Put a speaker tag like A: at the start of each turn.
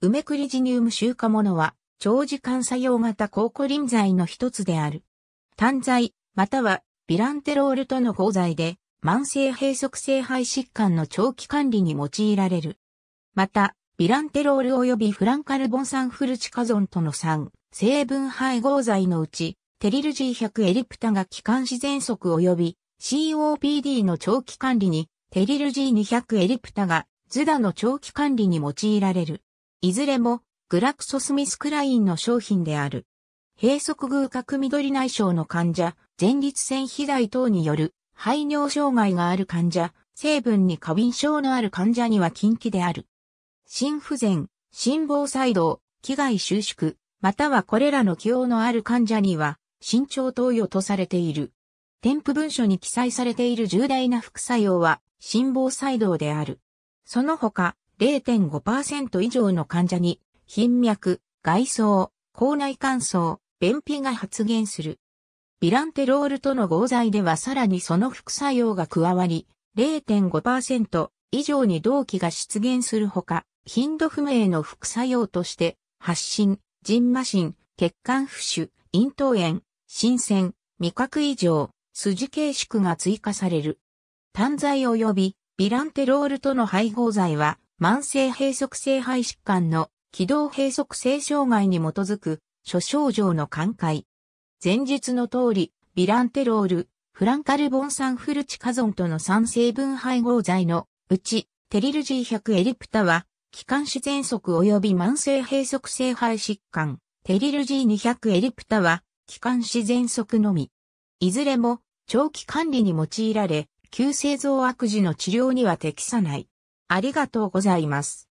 A: ウメクリジニウム臭化物は、長時間作用型抗コリン剤の一つである。単剤、または、ビランテロールとの合剤で、慢性閉塞性肺疾患の長期管理に用いられる。また、ビランテロール及びフランカルボン酸フルチカゾンとの酸、成分配合剤のうち、テリル G100 エリプタが気管支喘息及び COPD の長期管理に、テリル G200 エリプタがズダの長期管理に用いられる。いずれもグラクソスミスクラインの商品である。閉塞偶角緑内障の患者、前立腺肥大等による排尿障害がある患者、成分に過敏症のある患者には禁忌である。心不全、心房細動、気外収縮、またはこれらの起用のある患者には、慎重投与とされている。添付文書に記載されている重大な副作用は、心房細動である。その他、0.5%以上の患者に、頻脈、外装、口内乾燥、便秘が発現する。ビランテロールとの合剤ではさらにその副作用が加わり、0.5%以上に動機が出現するほか、頻度不明の副作用として、発疹、腎麻疹、血管浮腫、咽頭炎、新鮮、味覚異常、筋形縮が追加される。単剤及びビランテロールとの配合剤は、慢性閉塞性肺疾患の気道閉塞性障害に基づく諸症状の寛解。前述の通り、ビランテロール、フランカルボン酸フルチカゾンとの酸成分配合剤のうち、テリル G100 エリプタは気管支喘息及び慢性閉塞性肺疾患、テリル G200 エリプタは、気管支喘息のみ。いずれも、長期管理に用いられ、急性増悪時の治療には適さない。ありがとうございます。